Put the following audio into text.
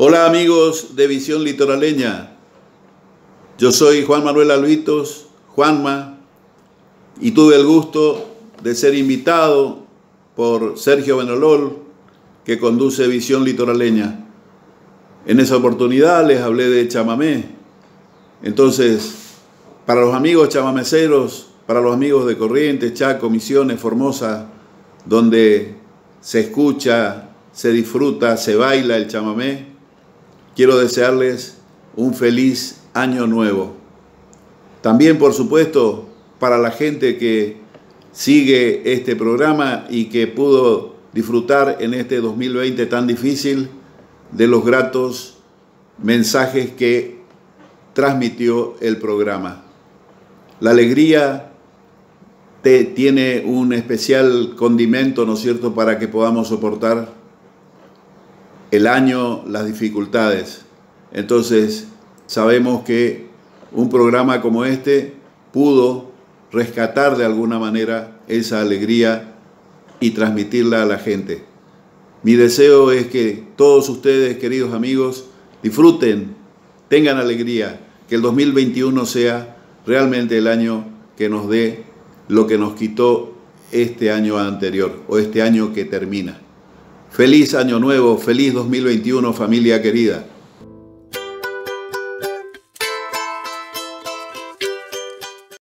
Hola amigos de Visión Litoraleña, yo soy Juan Manuel Alvitos, Juanma, y tuve el gusto de ser invitado por Sergio Benolol, que conduce Visión Litoraleña. En esa oportunidad les hablé de chamamé. Entonces, para los amigos chamameceros, para los amigos de Corrientes, Chaco, Misiones, Formosa, donde se escucha, se disfruta, se baila el chamamé, quiero desearles un feliz año nuevo. También, por supuesto, para la gente que sigue este programa y que pudo disfrutar en este 2020 tan difícil de los gratos mensajes que transmitió el programa. La alegría te, tiene un especial condimento, ¿no es cierto?, para que podamos soportar el año, las dificultades. Entonces, sabemos que un programa como este pudo rescatar de alguna manera esa alegría y transmitirla a la gente. Mi deseo es que todos ustedes, queridos amigos, disfruten, tengan alegría, que el 2021 sea realmente el año que nos dé lo que nos quitó este año anterior o este año que termina. Feliz año nuevo, feliz 2021 familia querida.